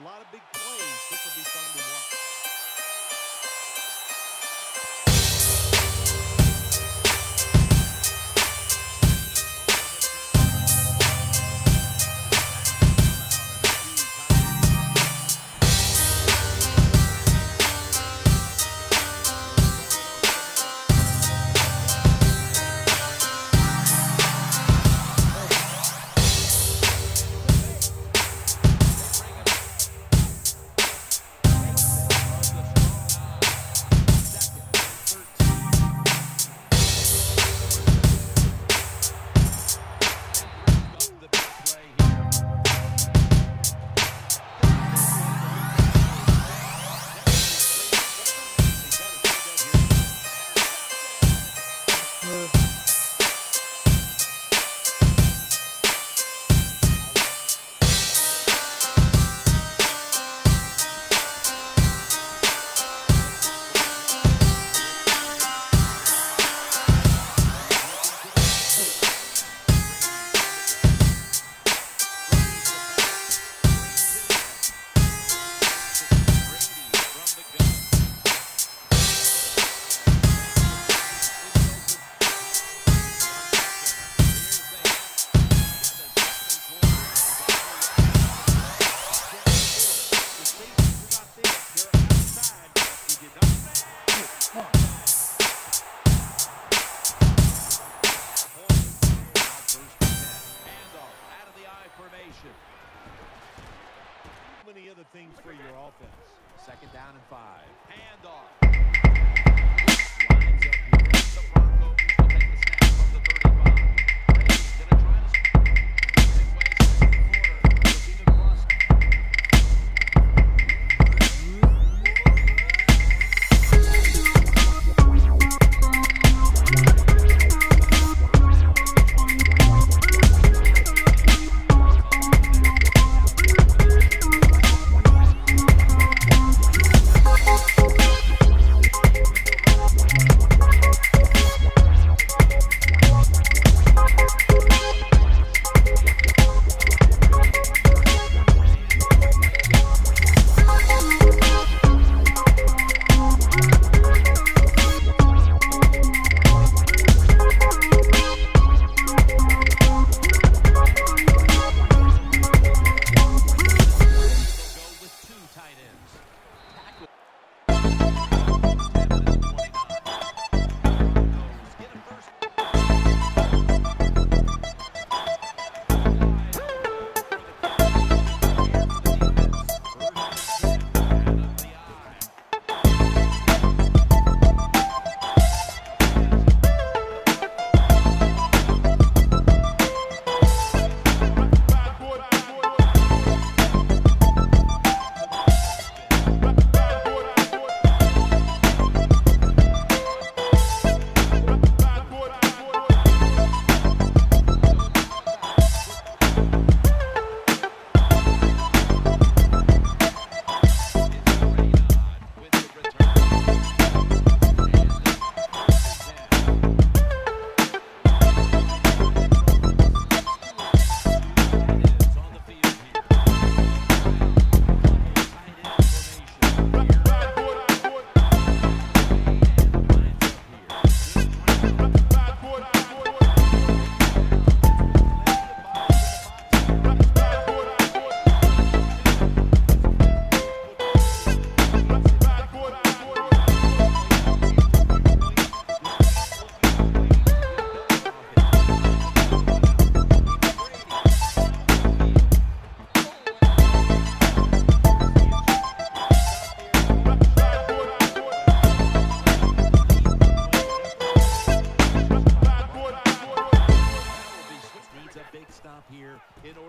A lot of big plays. This will be fun to watch. Many other things for your offense. Second down and five. Up here.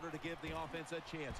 order to give the offense a chance.